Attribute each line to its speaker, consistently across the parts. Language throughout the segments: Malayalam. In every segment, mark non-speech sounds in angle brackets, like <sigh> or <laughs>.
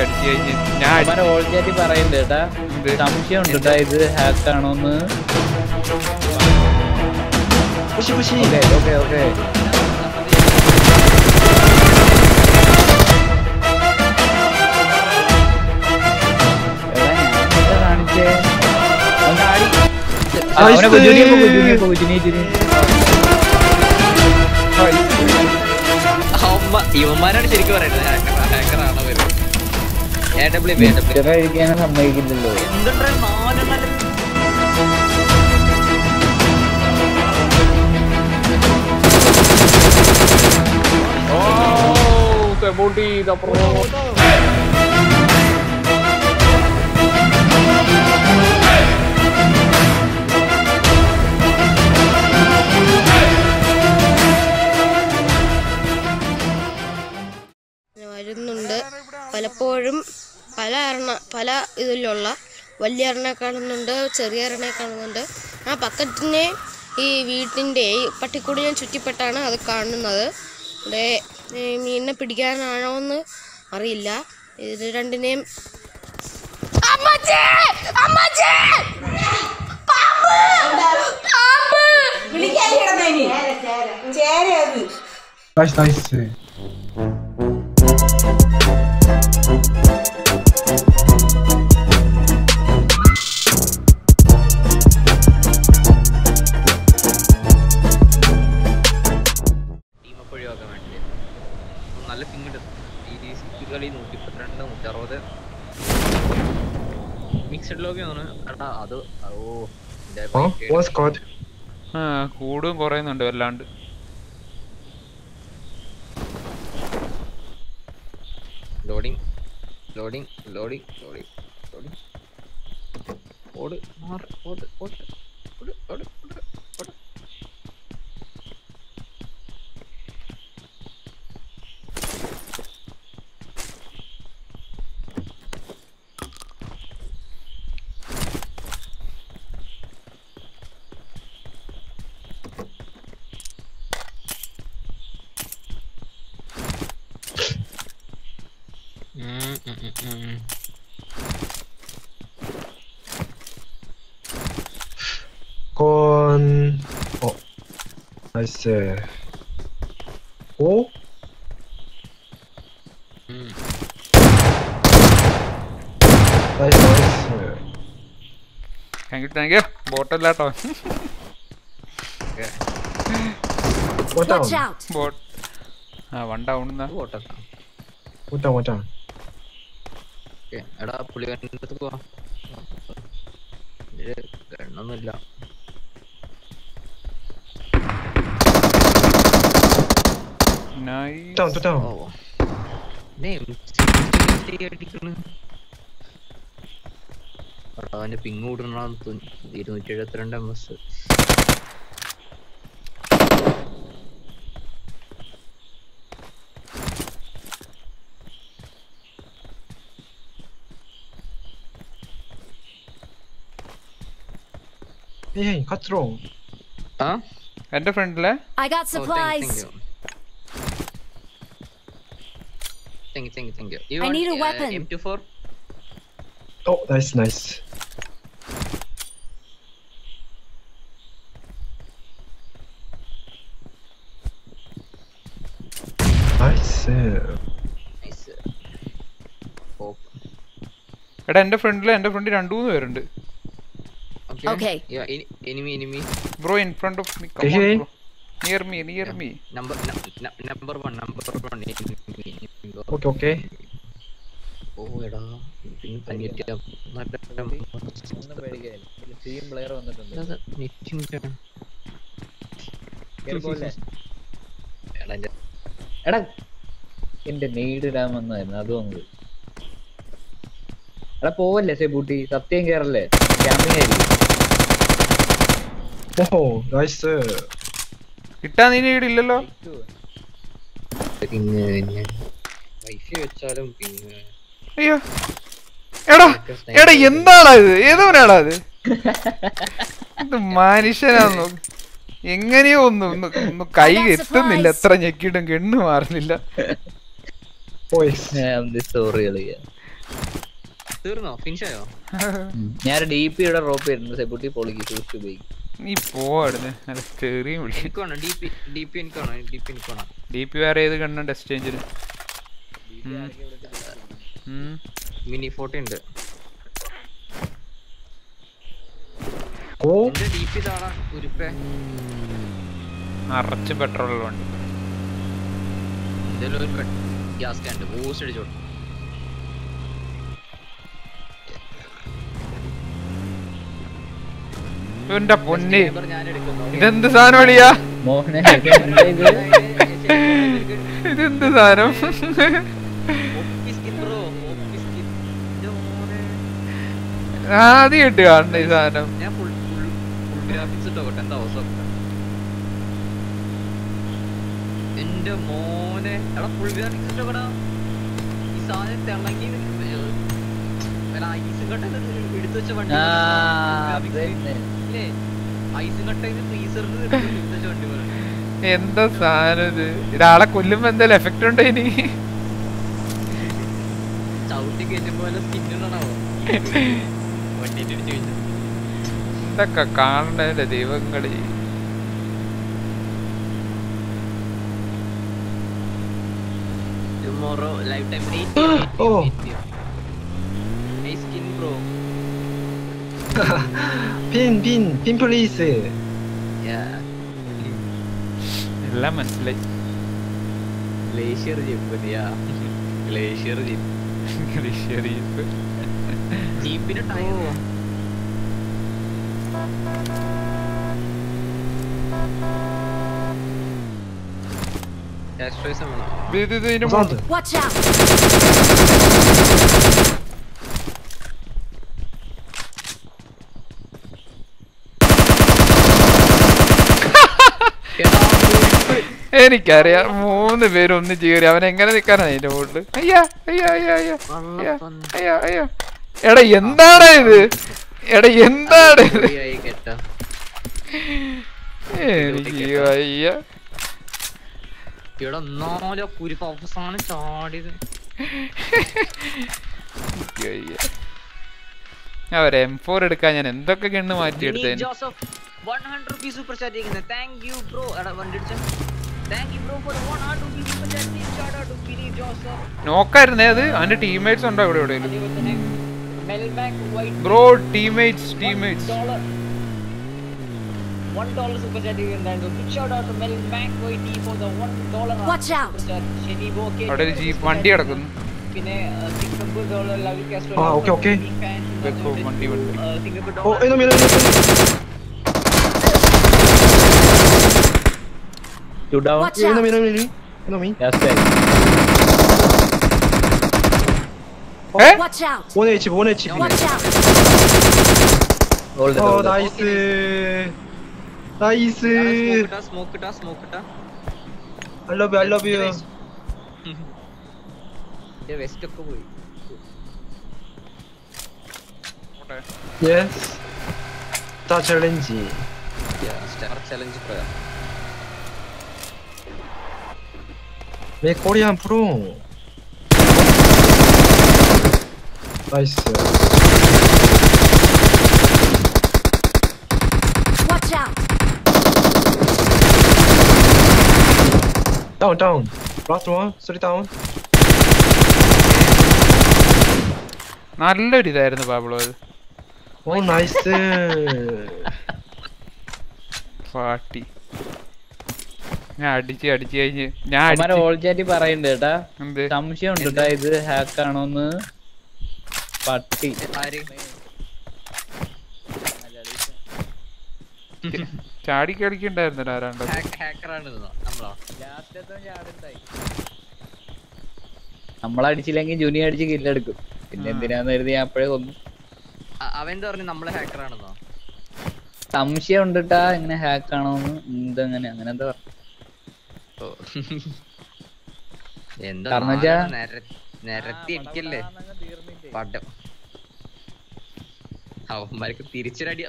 Speaker 1: അടിച്ച് അടിച്ച് കഴിഞ്ഞ് ഞാൻ
Speaker 2: ഓൾറെഡി പറയുന്നുണ്ട് കേട്ടാ സംശയം ഉണ്ട് കേട്ടാ ഇത് ഹാക്ക് ആണോന്ന്
Speaker 3: പുഷി പുഷി.
Speaker 2: ഓക്കെ ഓക്കെ അവനെ കൊ- ജുനിയെ പോകൂ ജുനിയെ പോകൂ ജുനിയെ ജുനിയെ
Speaker 4: അവന്മാ- ഇവന്മാരാണ് ശരിക്കും പറയുന്നത്. ഹാക്കറാണോ ആണോ
Speaker 2: സമ്മതിക്കില്ലല്ലോ.
Speaker 4: എന്തുണ്ടാ നാലെണ്ണം
Speaker 5: വരുന്നുണ്ട്. പലപ്പോഴും പല എറണ പല ഇതിലുള്ള വലിയ എറണ കാണുന്നുണ്ട് ചെറിയ എറണ കാണുന്നുണ്ട്. ആ പക്കത്തിനെ ഈ വീട്ടിന്റെ ഈ ഞാൻ ചുറ്റിപ്പെട്ടാണ് അത് കാണുന്നത്. ഇവിടെ മീനിനെ പിടിക്കാനാണോ എന്ന് അറിയില്ല. ഇത് രണ്ടിനെയും
Speaker 3: Nice, നൈസ്
Speaker 1: കൂടും കുറയുന്നുണ്ട് വല്ലാണ്ട്.
Speaker 4: Loading loading loading loading loading ഓട് മാറ് ഓട് ഓട് ഓട് ഓട് ഓട് ഓട്.
Speaker 3: 건 어. 나이스. 오?
Speaker 4: ഉം.
Speaker 3: 나이스 나이스.
Speaker 1: Thank you thank you ബോട്ടല്ലാട്ടോ
Speaker 3: 원다운.
Speaker 6: Watch out!
Speaker 1: Boat ആ വൺ ഡൗൺ എന്നാ
Speaker 4: പോട്ടെത്താ.
Speaker 3: 원다운 원다운.
Speaker 4: ഓക്കേ, എടാ പുളികന്റെ അടുത്ത് പോവാ ഗണ്ണൊന്നുമില്ല അവന്റെ പിങ് കൂടണ ഇരുന്നൂറ്റി എഴുപത്തിരണ്ട്
Speaker 3: M S Hey, what's wrong?
Speaker 4: Huh?
Speaker 1: എന്റെ ഫ്രണ്ടിലെ
Speaker 6: I got supplies
Speaker 4: Thank you, thank you, thank you. you
Speaker 6: I
Speaker 4: want,
Speaker 6: need a
Speaker 4: uh,
Speaker 6: weapon.
Speaker 4: M24?
Speaker 3: Oh, that's nice.
Speaker 4: Nice. Nice.
Speaker 1: എടാ എന്റെ ഫ്രണ്ടിൽ എന്റെ ഫ്രണ്ടിൽ രണ്ടു മൂന്ന് പേരുണ്ട്
Speaker 4: Okay.
Speaker 6: okay.
Speaker 4: Yeah, in, enemy, enemy.
Speaker 1: Bro, in front of me.
Speaker 3: Come
Speaker 1: on, bro. Near me,
Speaker 4: near yeah. me. Number, number one, number one. Enemy, enemy,
Speaker 3: bro. Okay, okay.
Speaker 4: Oh, എടാ എന്റെ
Speaker 2: നെയ്ഡിടാൻ വന്നായിരുന്നു അതും അങ്ങ് എടാ പോവല്ലേ സെബൂട്ടി സത്യം കേറല്ലേ ക്യാമ്പിംഗ് ആയിരിക്കും
Speaker 3: ഓഹോ നൈസ്
Speaker 1: കിട്ടാൻ നീ ഇവിടെ ഇല്ലല്ലോ? അയ്യോ. എടാ എടാ എന്താടാ ഇത്? ഇത്? ഇത് മനുഷ്യനാന്ന്? എങ്ങനെയോ ഒന്ന് ഒന്ന് കൈ എത്തുന്നില്ല. എത്ര ഞെക്കിയിട്ടും കെണ്ണു മാറുന്നില്ല.
Speaker 2: ഞാൻ ഡി പിയുടെ റോപ്പ് ആയിരുന്നു സെബുട്ടി പൊളിക്ക് സൂക്ഷിച്ചു പോയി
Speaker 1: നീ പോവാടുന്ന് നല്ല
Speaker 4: വേണം. ഡി പി
Speaker 1: വേറെ ഏത് കണ്ണുണ്ട് എക്സ്ചേഞ്ചിന്
Speaker 4: മിനി ഫോർട്ടി ഉണ്ട്.
Speaker 1: നിറച്ച് പെട്രോൾ വണ്ടി.
Speaker 4: ഗ്യാസ് ക്യാൻഡ് ബൂസ്റ്റ് അടിച്ചോളൂ.
Speaker 1: ഇവന്റെ പൊന്നെ. ഇതെന്ത് സാധനം അളിയാ ഇതെന്ത് സാധനം? ആദ്യമായിട്ട് കാണണ്ട ഈ സാധനം.
Speaker 4: എന്റെ മോനെ. എടാ ഫുൾ ഗ്രാഫിക്സ് ഈ സാധനം തിളങ്ങി
Speaker 1: എന്താ സാധനം ഇത്? ഇതാളെ കൊല്ലുമ്പോ എന്തായാലും എഫക്റ്റ് ഉണ്ടോ ഇനി?
Speaker 4: ചവിട്ടി കയറ്റുമ്പോ വല്ല സ്കിന്നുണ്ടാവോ വണ്ടിന്റെ ഇടിച്ചു കഴിഞ്ഞാൽ
Speaker 1: എന്തൊക്കെ കാണണ്ടേ ദൈവങ്ങളി
Speaker 4: tomorrow life time
Speaker 3: Oh. Skin bro pin, pin, pin please. Yeah.
Speaker 1: എല്ലാം മനസ്സിലായി.
Speaker 4: Glacier jeep
Speaker 1: glacier jeep glacier
Speaker 3: jeep ജീപ്പിന് tyre
Speaker 5: Watch out!
Speaker 1: എനിക്കറിയാം. മൂന്ന് പേര് ഒന്ന് കയറി അവൻ എങ്ങനെ നിക്കാനാ അതിന്റെ മുകളിൽ അയ്യാ അയ്യാ അയ്യാ അയ്യാ അയ്യാ അയ്യാ എടാ എന്താണ് ഇത്? എടാ എന്താണ് ഇത്? എനിക്ക് അയ്യ
Speaker 4: ഇവിടെ നാലോ കുരിപ്പ് അവസാനം ചാടിയത്.
Speaker 1: വയ്യ. അവരെ എം ഫോർ എടുക്കാൻ ഞാൻ എന്തൊക്കെ കണ്ണ് എടുത്തേ
Speaker 4: ജോസഫ് 100 റുപ്പീസ് സൂപ്പർ ചാറ്റ് ചെയ്യുന്നത് താങ്ക് യു ബ്രോ എടാ വണ്ടി അടിച്ച thank you bro for 100 rupees super chat shout out to believe Joseph
Speaker 1: നോക്കായിരുന്നേ അത്? അതിന്റെ ടീംമേറ്റ്സ് ഉണ്ടോ ഇവിടെ എവിടെയെങ്കിലും
Speaker 4: bro teammates teammates back white for the one dollar
Speaker 5: Watch out.
Speaker 1: അവിടെ ഒരു ജീപ്പ് വണ്ടി കിടക്കുന്നു.
Speaker 4: പിന്നെ സിംഗപ്പൂർ ഡോളർ ലവ് കാസ്ട്രോ
Speaker 3: ആ, ഓക്കേ okay.
Speaker 1: വെക്കോ, വണ്ടി, വണ്ടി.
Speaker 4: ഓ
Speaker 3: 어, 에
Speaker 2: Two down.
Speaker 5: Watch out.
Speaker 3: Inom, inom, inom. Inom.
Speaker 2: Yes, sir.
Speaker 1: Eh?
Speaker 5: Watch out.
Speaker 3: One HP, One HP.
Speaker 5: Watch out.
Speaker 2: Hold
Speaker 3: 어, 나이스. 나이스.
Speaker 4: 스모크다, Smoke it.
Speaker 3: I love you, I love you.
Speaker 4: 얘 웨스트 끄고
Speaker 3: Yes. 다 challenge. Yeah.
Speaker 4: 스타 challenge.
Speaker 3: 내 코리안 프로. 나이스.
Speaker 5: Watch out!
Speaker 3: 다운, 다운. Last one, three down.
Speaker 1: നല്ലൊരു ഇതായിരുന്നു പാബ്ലോ അത്
Speaker 3: 오, 나이스.
Speaker 1: പാട്ടി ഞാൻ അടിച്ച് അടിച്ച് കഴിഞ്ഞ് ഞാൻ
Speaker 2: ഓൾചാറ്റി പറയുന്നുണ്ട് കേട്ടാ.
Speaker 1: എന്ത്?
Speaker 2: സംശയം ഉണ്ട് കേട്ടാ ഇത്? ഹാക്ക് ആണോന്ന് പട്ടി.
Speaker 1: ചാടി കളിക്കണ്ടായിരുന്നല്ലോ ആരാണ്ടോ
Speaker 4: ഹാക്കറാണ് നമ്മളോ?
Speaker 2: നമ്മളടിച്ചില്ലെങ്കിൽ ജൂനിയർ അടിച്ച് കില്ലെടുക്കും. പിന്നെ എന്തിനാന്ന് കരുതി ഞാൻ അപ്പോഴേ കൊന്നു.
Speaker 4: അവൻ എന്താ പറഞ്ഞു? നമ്മളെ ഹാക്കറാണെന്നോ?
Speaker 2: സംശയം ഉണ്ട് ട്ടാ ഇങ്ങനെ ഹാക്ക് ആണോന്ന് എന്തങ്ങനെ? അങ്ങനെ എന്താ പറഞ്ഞു
Speaker 4: എന്താ
Speaker 2: കാരണം വെച്ചാ-
Speaker 4: നാലെണ്ണം നിര- നിരത്തി അടിക്കല്ലേ പടം. അവന്മാർക്ക് തിരിച്ചൊരടി.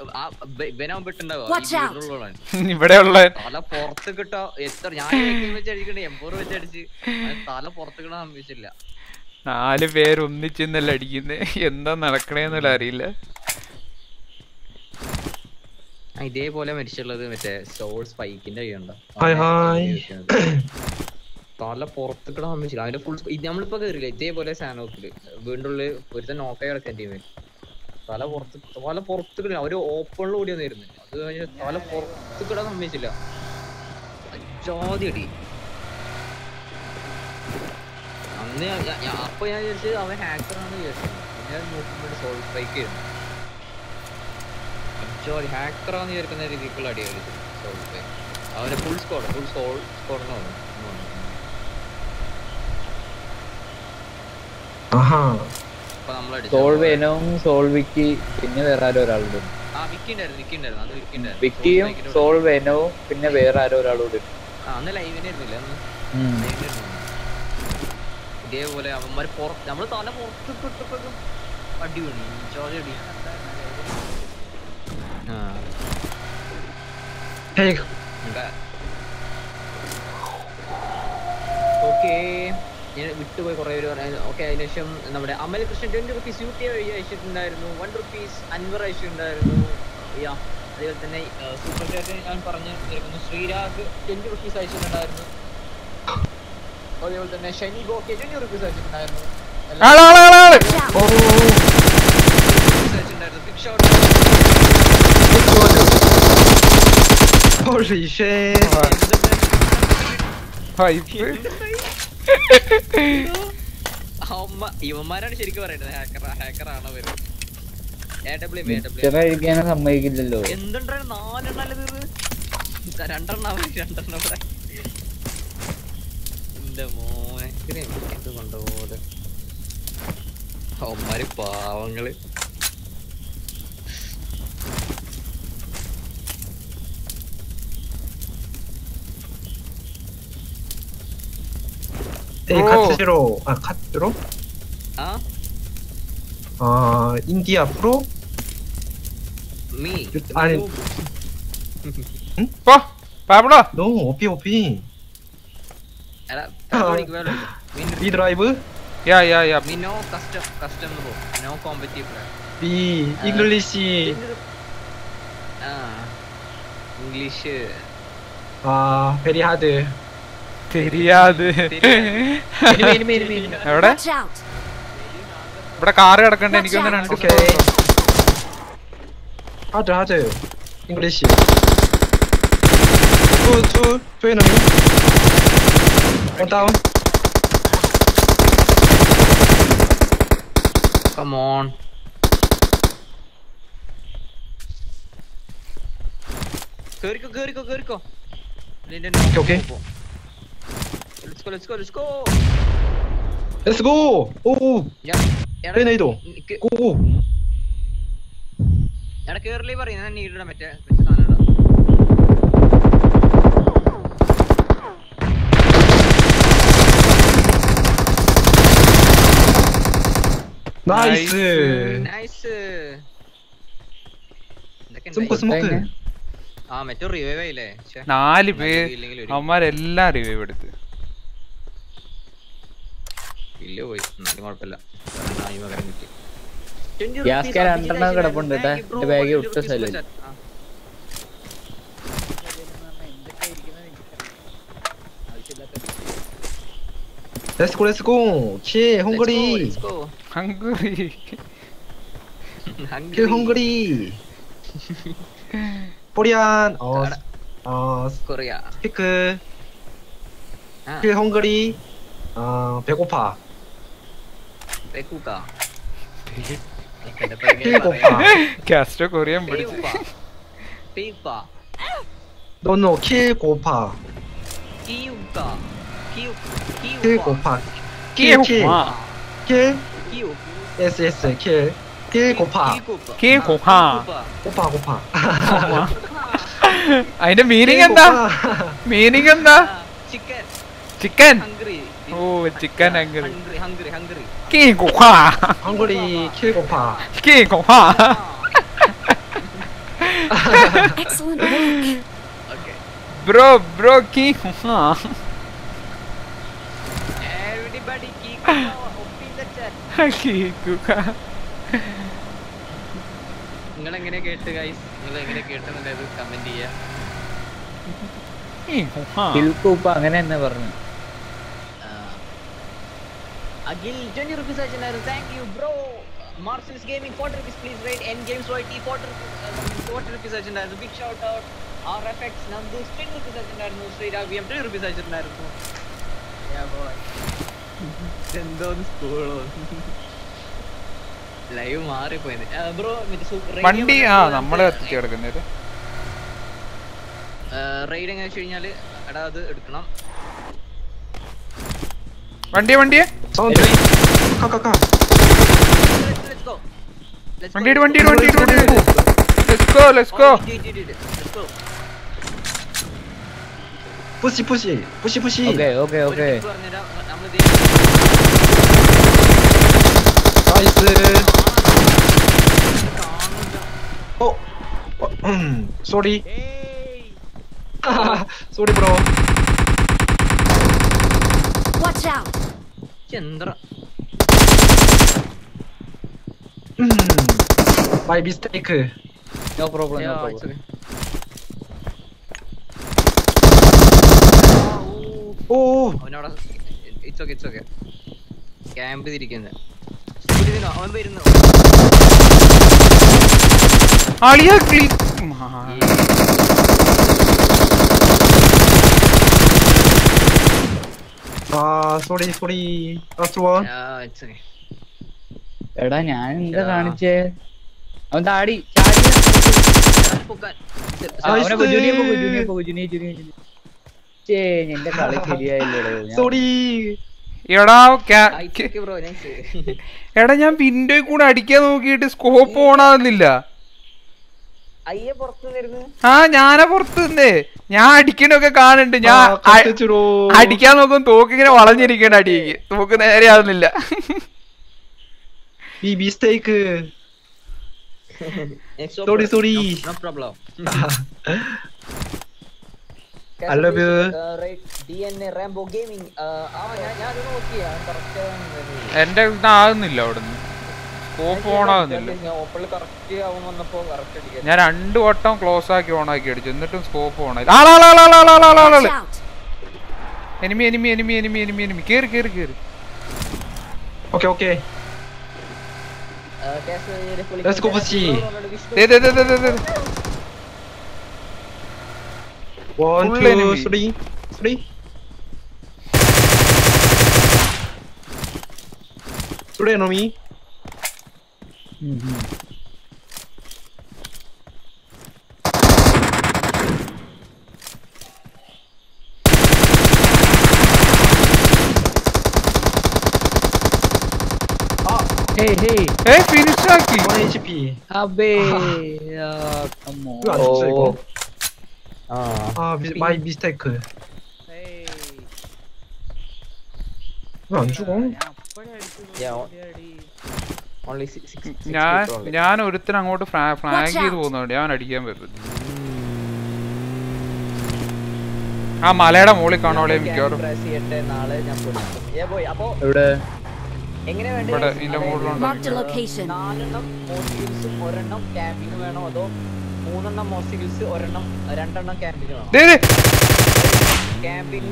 Speaker 4: <laughs>
Speaker 1: ഇവിടെ ഉള്ള
Speaker 4: തല പുറത്ത് കിട്ടോ? എത്ര ഞാൻ വെച്ച് അടിക്കണ്ടേ എംപോർ വെച്ച് അടിച്ച്. തല പുറത്ത് കിട്ടാൻ സംഭവിച്ചില്ല.
Speaker 1: നാല് പേര് ഒന്നിച്ചെന്നല്ല അടിക്കുന്നേ. എന്താ നടക്കണേന്നല്ല അറിയില്ല.
Speaker 4: ഇതേപോലെ മരിച്ചുള്ളത് മറ്റേ സോൾ സ്പൈക്കിന്റെ കൈയുണ്ടോ തല പുറത്ത് സമ്മതിച്ചില്ല. അതിന്റെ ഫുൾ നമ്മളിപ്പോ കേറില്ല ഇതേപോലെ സാനോക്കിൽ വീണ്ടുള്ള ഒരുത്തൻ നോക്കായി കിടക്കേണ്ടി വരും. തല പുറത്ത് തല പുറത്ത് കിടില്ല അവർ ഓപ്പണിൽ ഓടി വന്നിരുന്നു അത് കഴിഞ്ഞ് തല പുറത്ത് കിടാൻ സമ്മതിച്ചില്ല. ചോദ്യടി അന്ന് അപ്പൊ ഞാൻ വിചാരിച്ചത് അവൻ ഹാക്കർ ആണെന്ന് പിന്നെ ഞാൻ നോക്കുമ്പോൾ സോൾ സ്ട്രൈക്ക് ചെയ്യുന്നു ജോലി ഹാക്കറാന്ന് വിചാരിക്കുന്ന രീതിക്കുള്ള അടിയായിരുന്നു സോൾ സ്ട്രൈക്ക് അവന്റെ ഫുൾ സ്കോർ ഫുൾ സോൾ
Speaker 2: സോൾവിക്ക് പിന്നെ വേറെ ആരോ ഒരാളുണ്ട് വിക്കിയും സോൾവേനവും പിന്നെ വേറെ ആരോ ഒരാളോട്
Speaker 4: അന്ന് ലൈവിനായിരുന്നില്ല ഇതേപോലെ അവന്മാര് പുറത്ത് നമ്മൾ തല പുറത്തിട്ടിട്ടപ്പോഴും അടി വീണു ചോര അടി
Speaker 3: 이
Speaker 4: ഓക്കെ. ഞാൻ വിട്ടുപോയി കുറെ പേര് പറഞ്ഞു. ഓക്കെ അതിനുശേഷം നമ്മുടെ Amal Krishnan twenty rupees U T വഴി അയച്ചിട്ടുണ്ടായിരുന്നു. വൺ റുപ്പീസ് അൻവർ അയച്ചിട്ടുണ്ടായിരുന്നു. യാ അതേപോലെ തന്നെ സൂപ്പർ ചാറ്റ് ഞാൻ പറഞ്ഞു തരുന്നു ശ്രീരാഗ് ട്വന്റി റുപ്പീസ് അയച്ചിട്ടുണ്ടായിരുന്നു. അതേപോലെ തന്നെ ഷനി ബോക്കെ ട്വന്റി റുപ്പീസ് അയച്ചിട്ടുണ്ടായിരുന്നു.
Speaker 1: ആൾ ആൾ ആൾ ആൾ.
Speaker 4: അയച്ചിട്ടുണ്ടായിരുന്നു. Big
Speaker 3: shot todo. Boże,
Speaker 1: się...
Speaker 4: hype ഇവന്മാരാണ് ശരിക്കും പറയുന്നത്.
Speaker 2: സമ്മതിക്കില്ലല്ലോ.
Speaker 4: എന്തുണ്ടാണ് മോനെ.
Speaker 3: പാവങ്ങൾ.
Speaker 1: 네,
Speaker 3: 카츠로 아 카츠로?
Speaker 4: 어?
Speaker 3: 아 인디아 프로?
Speaker 4: 미.
Speaker 3: 아니.
Speaker 1: 응? 빠. 빠브라.
Speaker 3: 너 오피 오피. B 드라이브?
Speaker 1: 야야야.
Speaker 4: 미 노 커스텀 커스텀 노. 노 컴퓨티브.
Speaker 3: B 잉글리시.
Speaker 4: 아. 잉글리시.
Speaker 3: 아, 베리 하드.
Speaker 1: തെരിയാത്. എവിടെ? ഇവിടെ കാറ് കിടക്കണ്ട. എനിക്കൊന്ന് രണ്ട്
Speaker 3: ഇംഗ്ലീഷ്.
Speaker 4: Come on. കേറിക്കോ കേറിക്കോ കേറിക്കോ.
Speaker 3: Okay
Speaker 4: Let's go, let's go, let's go!
Speaker 3: Let's go! Oh! ഇതോ
Speaker 4: ഓ എടാ കേറിലേ പറയുന്ന ഞാൻ നീടിടാൻ പറ്റേ സാധനം
Speaker 3: നൈസ് നൈസ്
Speaker 4: ആ മറ്റേ റിവൈവ് ആയില്ലേ?
Speaker 1: നാല് പേര് അവന്മാരെല്ലാം റിവൈവ് എടുത്ത്.
Speaker 4: കില്ല് പോയി എന്നാലും കുഴപ്പമില്ല ഒരെണ്ണം ഈ പകരം കിട്ടി. 20
Speaker 2: ഗ്യാസ്
Speaker 4: rupees
Speaker 2: കാൻ
Speaker 4: ആ,
Speaker 2: രണ്ടെണ്ണം
Speaker 4: digital
Speaker 2: കിടപ്പുണ്ട്
Speaker 4: ആയിട്ട്
Speaker 2: കേട്ടാ.
Speaker 4: thank you
Speaker 2: എന്റെ
Speaker 4: bro,
Speaker 2: ബാഗിൽ
Speaker 4: 20
Speaker 2: ഒട്ടും
Speaker 4: rupees
Speaker 2: സ്ഥലമില്ല.
Speaker 4: super chat. ആ.
Speaker 3: 렛츠고 렛츠고 킬 헝그리
Speaker 4: Let's go, let's
Speaker 1: hungry
Speaker 4: go.
Speaker 3: 킬
Speaker 4: Hungry.
Speaker 3: 헝그리 코리안 어,
Speaker 4: 알아.
Speaker 3: 어
Speaker 4: Korea.
Speaker 3: 스피크
Speaker 4: 아,
Speaker 3: 킬 헝그리 어 배고파
Speaker 4: 빼고 가.
Speaker 3: 배고파.
Speaker 1: 게스트
Speaker 4: 코리안 부르지. 배고파.
Speaker 3: 노노 킬고파.
Speaker 4: 기우가. 기우. 킬고파.
Speaker 3: 킬고파. 킬.
Speaker 4: 기우.
Speaker 3: S S 킬. 킬 고파.
Speaker 1: 킬 고파.
Speaker 4: 고파
Speaker 3: 고파. <laughs> 아,
Speaker 1: 이제
Speaker 3: 미닝한다.
Speaker 4: 미닝한다.
Speaker 1: 치킨. 치킨. Chicken hungry
Speaker 4: hungry, hungry, hungry.
Speaker 1: Key കുഹാ
Speaker 3: 헝그리 킬 고파
Speaker 1: key കുഹാ
Speaker 5: Excellent work.
Speaker 4: Okay.
Speaker 1: Bro bro key കുഹാ
Speaker 4: Everybody keep opinion.
Speaker 1: കേക്കുക
Speaker 4: നിങ്ങൾ എങ്ങനെ കേട്ട് ഗൈസ് നിങ്ങൾ എങ്ങനെ കേട്ടെന്നുള്ളത് കമന്റ് ചെയ്യാ
Speaker 2: കിൽക്കൂപ്പ അങ്ങനെ തന്നെ പറഞ്ഞു
Speaker 4: Akhil twenty rupees അയച്ചിട്ടുണ്ടായിരുന്നു thank you bro Marcels gaming forty rupees please rate N games Y T forty forty rupees അയച്ചിട്ടുണ്ടായിരുന്നു big shout out R F X Nandu twenty rupees അയച്ചിട്ടുണ്ടായിരുന്നു Sreerag M twenty rupees അയച്ചിട്ടുണ്ടായിരുന്നു എന്തോന്ന് സ്കൂളോ ലൈവ് മാറിപ്പോയത്. ബ്രോ
Speaker 1: വണ്ടി ആ നമ്മളെ എത്തിച്ചു കിടക്കുന്നത്
Speaker 4: റൈഡ് എങ്ങനെ വെച്ച് കഴിഞ്ഞാൽ എടാ അത് എടുക്കണം.
Speaker 1: വണ്ടിയെ വണ്ടിയെ?
Speaker 3: 사운드 카카카
Speaker 4: Let's go. Let's go.
Speaker 1: വണ്ടി ഇട്, വണ്ടി ഇട്, വണ്ടി ഇട്, വണ്ടി ഇട്. Let's go, let's go.
Speaker 4: Oh, it, it, it, it. Let's go.
Speaker 3: 푸시 푸시 푸시 푸시
Speaker 2: okay okay
Speaker 4: ഒരു
Speaker 2: ഓക്കെ
Speaker 4: tip പറഞ്ഞുതരാം. നമ്മളിത്
Speaker 3: 나이스
Speaker 4: കാണുന്നില്ല.
Speaker 3: 어? 어 음, 쏘리 쏘리 브로
Speaker 5: Watch out!
Speaker 3: Chandra by mistake no
Speaker 2: problem no problem
Speaker 4: ഓ
Speaker 2: അവനവിടെ
Speaker 4: it's okay it's okay camp ചെയ്തിരിക്കുന്നത് അവൻ വരുന്നു.
Speaker 1: അളിയാ ക്ലീ
Speaker 2: നിന്റെ കളി <laughs> ശരിയായില്ലടോ ഞാൻ-
Speaker 3: 쏘리
Speaker 1: എടാ ക്യാ- കെ-
Speaker 4: ബ്രോ നൈസ്
Speaker 1: എടാ ഞാൻ വിൻഡോയിൽ കൂടെ അടിക്കാൻ നോക്കിയിട്ട് സ്കോപ്പ് ഓണാകുന്നില്ല ആ ഞാനാ പുറത്ത് നിന്നേ. ഞാൻ അടിക്കണൊക്കെ കാണുന്നുണ്ട്. ഞാൻ അടിക്കാൻ നോക്കും തോക്ക് ഇങ്ങനെ വളഞ്ഞിരിക്കണ അടിയേക്ക് തോക്ക് നേരെ ആവുന്നില്ല. <laughs> എന്റെ ആകുന്നില്ല അവിടുന്ന്. സ്കോപ്പ് ഞാൻ രണ്ട് വട്ടം ക്ലോസ് ആക്കി ഓൺ ആക്കി അടിച്ചു. എന്നിട്ടും സ്കോപ്പ്
Speaker 5: ഓൺ ആയി.
Speaker 1: Enemy enemy enemy enemy enemy enemy കേറി കേറി കേറി.
Speaker 3: Okay okay
Speaker 4: Let's
Speaker 3: go
Speaker 2: Hey, hey.
Speaker 1: É, finish aqui.
Speaker 3: Olha HP.
Speaker 2: Abe. Ah, come on.
Speaker 3: Oh.
Speaker 4: Ah.
Speaker 3: 아, 미, 마이 미스테이크. 왜안 죽어?
Speaker 4: 야, 어.
Speaker 1: ഞാൻ ഞാൻ ഒരുത്തൻ അങ്ങോട്ട് ഫ്ലാഗ് ചെയ്ത്. പോകുന്നുണ്ട് ഞാൻ അടിക്കാൻ പറ്റും ആ മലയുടെ മുകളിൽ കാണോളെ മിക്കവാറും. ഇവിടെ ഇതിന്റെ മുകളിലുണ്ട്
Speaker 4: ഒരെണ്ണം വേണോ അതോ മൂന്നെണ്ണം മോസ്കിൽസ് ഒരെണ്ണം രണ്ടെണ്ണം ക്യാമ്പിങ് വേണോ?
Speaker 1: ദേ, ദേ.
Speaker 4: ക്യാമ്പിങ്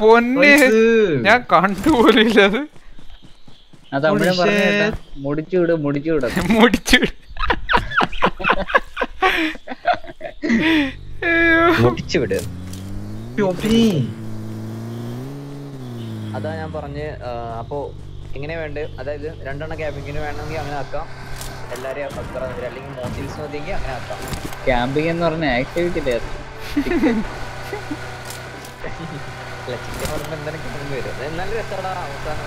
Speaker 1: പൊന്നെ. ഞാൻ കണ്ടുപോലില്ല അത്.
Speaker 4: മുടിച്ചുവിട്
Speaker 3: മുടിച്ചുവിട <laughs> മുടിച്ചുവിട് മുടിച്ചുവിട്
Speaker 4: അതാ ഞാൻ പറഞ്ഞ് അപ്പോ എങ്ങനെ വേണ്ട? അതായത് രണ്ടെണ്ണം ക്യാമ്പിങ്ങിന് വേണമെങ്കിൽ അങ്ങനെ ആക്കാം. എല്ലാരെയും അല്ലെങ്കിൽ മോട്ടിൽസ് മതിയെങ്കിൽ അങ്ങനെ ആക്കാം.
Speaker 2: ക്യാമ്പിംഗ് എന്ന് പറഞ്ഞ ആക്ടിവിറ്റി <laughs>
Speaker 4: എന്നാലും അവസാനം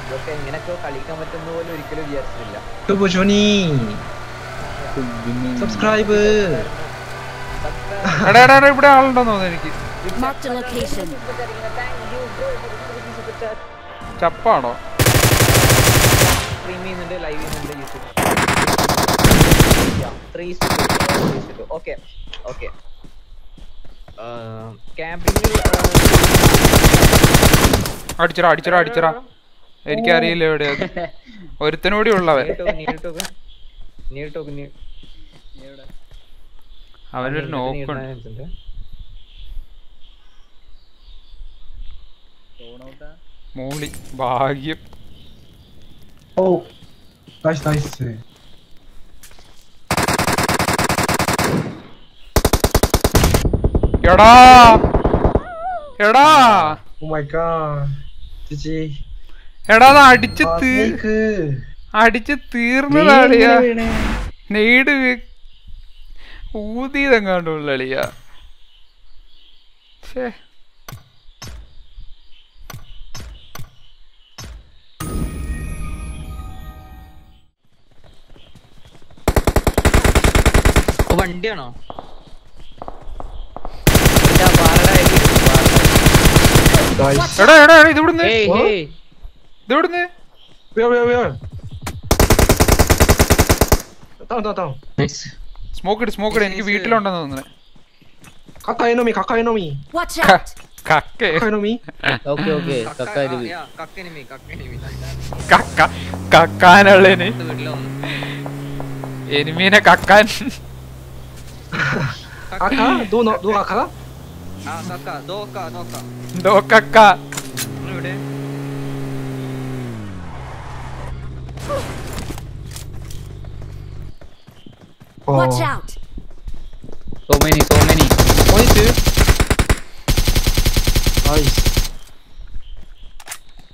Speaker 4: ഇതൊക്കെ കളിക്കാൻ പറ്റുന്ന പോലെ ഒരിക്കലും
Speaker 3: സബ്സ്ക്രൈബ്
Speaker 1: ഇവിടെ ആളുണ്ടെന്ന് തോന്നുന്നു എനിക്ക്. ചപ്പാണോ?
Speaker 4: സ്ട്രീം ചെയ്യുന്നുണ്ട് ലൈവ് ചെയ്യുന്നുണ്ട് യൂട്യൂബ് ത്രീ ഓക്കെ ഓക്കെ ക്യാമ്പിംഗിൽ
Speaker 1: അടിച്ചടാ അടിച്ചടാ അടിച്ചടാ. എനിക്കറിയില്ല എവിടെ <laughs> ഒരുത്തനൂടി ഉള്ളവൻ. അവനൊരു നോക്കുണ്ട് മൂളി ഭാഗ്യം.
Speaker 3: Oh. Nice, nice.
Speaker 1: എടാ. എടാ.
Speaker 3: ഓ മൈ ഗോഡ് ചേച്ചി
Speaker 1: എടാ അടിച്ച്
Speaker 3: തീർക്ക്
Speaker 1: അടിച്ച് തീർന്നതാളിയ നെയ്ഡ് ഊതിയതെങ്ങാണ്ടുള്ള അളിയ ഛേ.
Speaker 4: വണ്ടിയാണോ?
Speaker 1: എടാ എടാ എടാ എനിക്ക് വീട്ടിലുണ്ടെന്ന് തോന്നുന്നു.
Speaker 4: കക്കൈനോമി
Speaker 1: കക്ക എനിമീനെ കക്കാൻ.
Speaker 3: か？かどうの <laughs>
Speaker 4: どうか？か
Speaker 1: あか？
Speaker 4: ど
Speaker 6: うか？
Speaker 2: どうか？ど
Speaker 3: うかか。うれ？お
Speaker 6: お so
Speaker 4: many so many
Speaker 3: 22 nice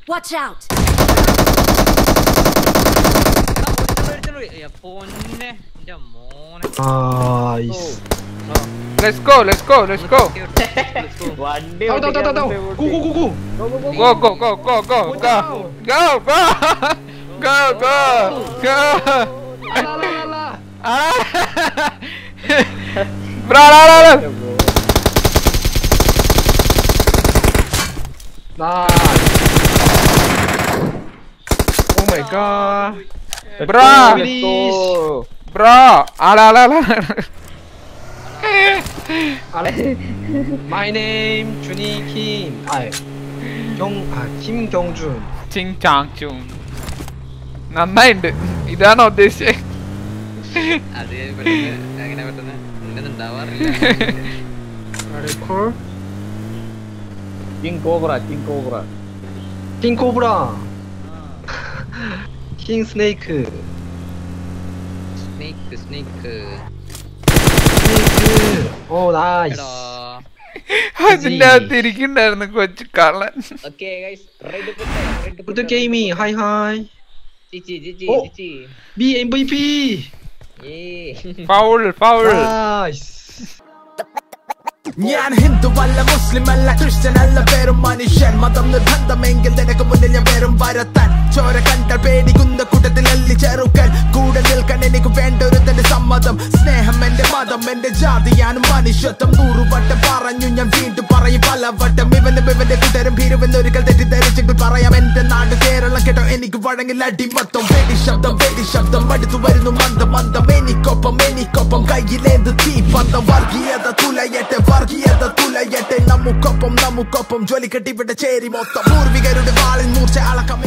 Speaker 3: watch
Speaker 1: out あ、ね、いいっ
Speaker 2: す
Speaker 3: ね。Let's go, let's go, let's go. let's go. go go Go,
Speaker 1: go, go, go, go, go, go, go, go, go, go, go,
Speaker 3: go, go Go, go,
Speaker 1: go. Bro, la, la, la.
Speaker 3: Nice. Oh my god. Bro, bro, ala,
Speaker 1: ah, ala, ala. <laughs> ala, ala.
Speaker 3: My name 준이 김 아, 경, 아 김경준
Speaker 1: ചിങ് Chang Chung നന്നായിണ്ട് ഇതാണോ ഉദ്ദേശിച്ചത്
Speaker 4: അത് പെട്ടെന്ന് അങ്ങനെ പെട്ടെന്ന് ഇങ്ങനെ ഉണ്ടാവാറില്ല
Speaker 3: 레콜
Speaker 2: king cobra king cobra
Speaker 3: 킹 코브라 킹 스네이크
Speaker 4: snake snake
Speaker 3: 스네이크 오 나이 ഓ
Speaker 4: നൈസ് <laughs>
Speaker 1: അതിന്റെ അകത്ത് ഇരിക്കണ്ടായിരുന്നു കൊച്ചു കള്ളൻ.
Speaker 3: Hi hi
Speaker 4: B
Speaker 1: M B
Speaker 3: P foul foul
Speaker 7: ഞാൻ ഹിന്ദുവല്ല മുസ്ലിമല്ല ക്രിസ്ത്യനല്ല പേരും മനുഷ്യൻ. മതം നിർബന്ധമെങ്കിൽ നിനക്ക് മുന്നിൽ ഞാൻ പേരും വരത്താൻ. ചോര കണ്ടാൽ പേടിക്കുന്ന കൂട്ടത്തിൽ അല്ലി ചെറുക്കൻ. കൂടെ നിൽക്കാൻ എനിക്ക് വേണ്ട ഒരു തന്റെ സമ്മതം. സ്നേഹം എന്റെ മതം എന്റെ ജാതി ഞാൻ മനുഷ്യത്വം. നൂറുവട്ടം പറഞ്ഞു ഞാൻ വീണ്ടും പറയും പലവട്ടം. ഇവനും ഇവന്റെ കൂട്ടരും ഭീരുവെന്നൊരിക്കൽ തെറ്റിദ്ധരിച്ചെങ്കിൽ പറയാം എന്റെ നാട് കേരളം കേട്ടോ എനിക്ക് വഴങ്ങിൽ അടിമത്തം. വെടി ശബ്ദം വെടി ശബ്ദം അടുത്തു വരുന്നു മന്ദം മന്ദം. എനിക്കൊപ്പം എനിക്കൊപ്പം കയ്യിലേന്ത് തീ പന്തം. വർഗീയത തുലയട്ടെ വർഗീയത തുലയട്ടെ. നമുക്കൊപ്പം നമുക്കൊപ്പം. ജോലി കെട്ടിവിടെ ചേരി മൊത്തം. പൂർവികരുടെ വാളിൽ മൂർച്ച അളക്കം.